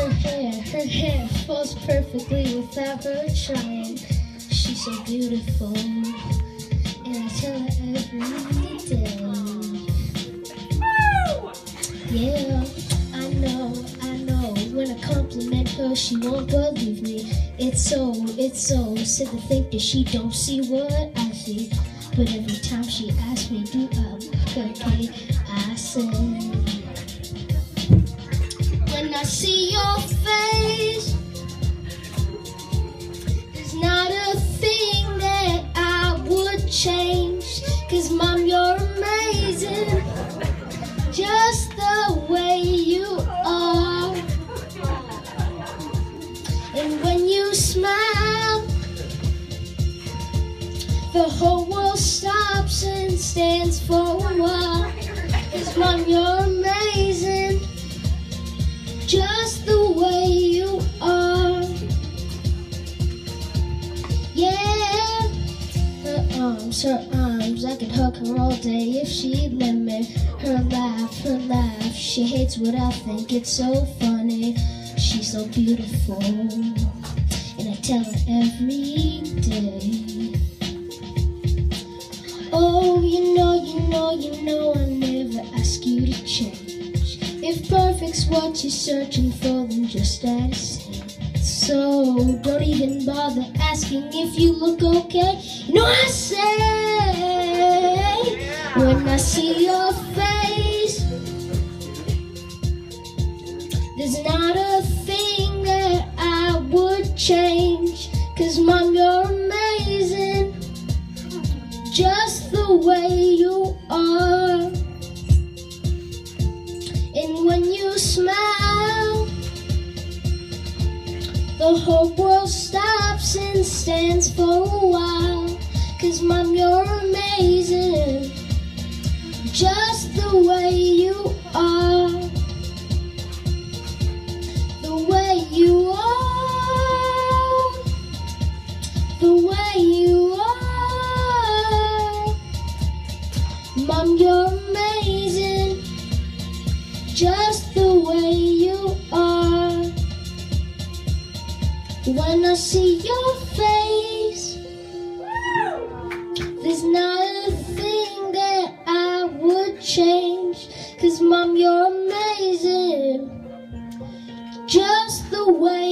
hair her hair falls perfectly without her trying. She's so beautiful, and I tell her every day. Yeah, I know, I know. When I compliment her, she won't believe me. It's so, it's so sad to think that she don't see what I see. But every time she asks me, do I look okay? I say, when I see your the whole world stops and stands for a while. Cause mom, you're amazing. Just the way you are. Yeah. Her arms, her arms, I could hug her all day if she'd let me. Her laugh, her laugh, she hates what I think, it's so funny. She's so beautiful, and I tell her every day. Know, you know, I never ask you to change. If perfect's what you're searching for, then just ask. So don't even bother asking if you look okay. You know I say when I see your face, there's not a thing that I would change. Cause mom, you're the whole world stops and stands for a while. Cause mom, you're amazing. Just the way you are. The way you are. The way you are. Mom, you're amazing. Just I see your face. There's nothing that I would change. Cause, Mom, you're amazing. Just the way